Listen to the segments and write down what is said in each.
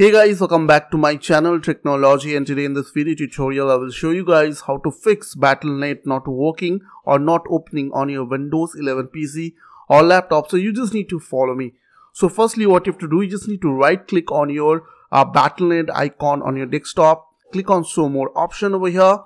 Hey guys, welcome back to my channel Tricknology and today in this video tutorial I will show you guys how to fix Battle.net not working or not opening on your Windows 11 PC or laptop. So you just need to follow me. So firstly what you have to do, you just need to right click on your uh, Battle.net icon on your desktop. Click on show more option over here.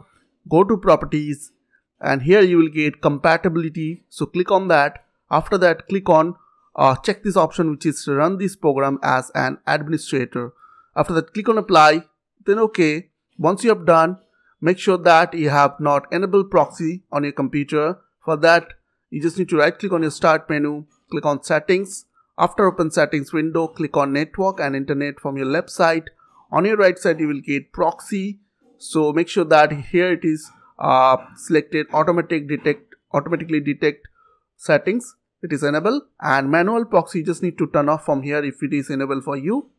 Go to properties and here you will get compatibility. So click on that. After that click on uh, check this option which is run this program as an administrator after that, click on apply, then OK. Once you have done, make sure that you have not enabled proxy on your computer. For that, you just need to right click on your start menu, click on settings. After open settings window, click on network and internet from your left side. On your right side, you will get proxy. So make sure that here it is uh, selected automatic detect automatically detect settings. It is enabled and manual proxy you just need to turn off from here if it is enabled for you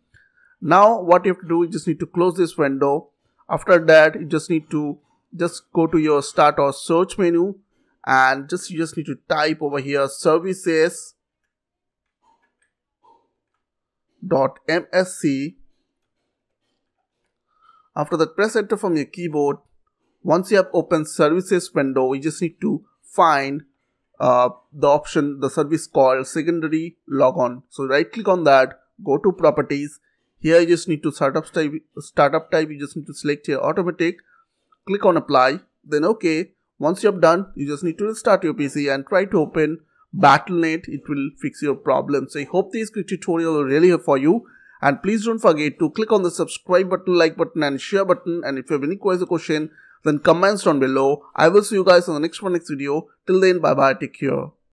now what you have to do you just need to close this window. After that you just need to just go to your start or search menu and just you just need to type over here services dot msc after that press enter from your keyboard. Once you have opened services window you just need to find uh, the option the service called secondary logon. So right click on that go to properties here you just need to startup type, startup type, you just need to select here automatic, click on apply, then okay. Once you have done, you just need to restart your PC and try to open Battle.net. It will fix your problem. So I hope this quick tutorial will really help for you. And please don't forget to click on the subscribe button, like button and share button. And if you have any question, then comments down below. I will see you guys on the next one next video. Till then, bye bye. Take care.